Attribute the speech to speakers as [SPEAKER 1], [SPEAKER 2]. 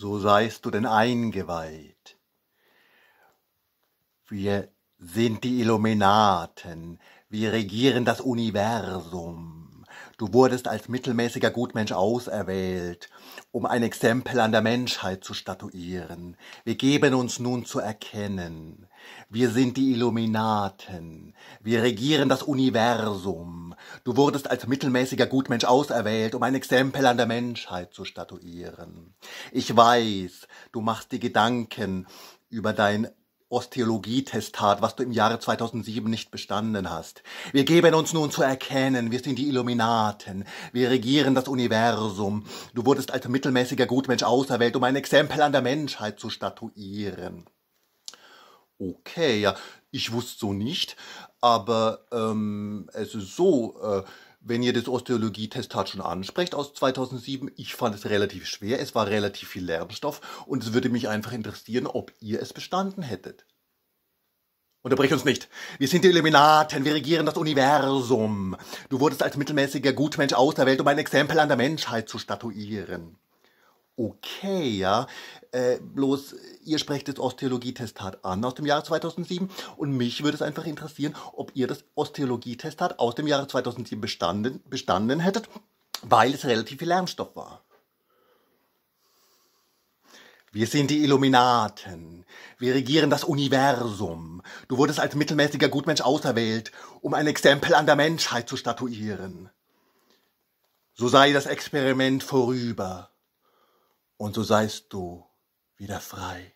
[SPEAKER 1] so seist du denn eingeweiht. Wir sind die Illuminaten, wir regieren das Universum. Du wurdest als mittelmäßiger Gutmensch auserwählt, um ein Exempel an der Menschheit zu statuieren. Wir geben uns nun zu erkennen. Wir sind die Illuminaten. Wir regieren das Universum. Du wurdest als mittelmäßiger Gutmensch auserwählt, um ein Exempel an der Menschheit zu statuieren. Ich weiß, du machst dir Gedanken über dein Osteologietestat, was du im Jahre 2007 nicht bestanden hast. Wir geben uns nun zu erkennen, wir sind die Illuminaten, wir regieren das Universum. Du wurdest als mittelmäßiger Gutmensch auserwählt, um ein Exempel an der Menschheit zu statuieren. Okay, ja, ich wusste so nicht, aber ähm, es ist so, äh, wenn ihr das Osteologie-Testat schon ansprecht aus 2007, ich fand es relativ schwer, es war relativ viel Lernstoff und es würde mich einfach interessieren, ob ihr es bestanden hättet. Unterbrich uns nicht. Wir sind die Illuminaten, wir regieren das Universum. Du wurdest als mittelmäßiger Gutmensch auserwählt, um ein Exempel an der Menschheit zu statuieren. Okay, ja. Äh, bloß, ihr sprecht das Osteologietestat an aus dem Jahre 2007 und mich würde es einfach interessieren, ob ihr das Osteologietestat aus dem Jahre 2007 bestanden, bestanden hättet, weil es relativ viel Lernstoff war. Wir sind die Illuminaten. Wir regieren das Universum. Du wurdest als mittelmäßiger Gutmensch auserwählt, um ein Exempel an der Menschheit zu statuieren. So sei das Experiment vorüber und so seist du wieder frei.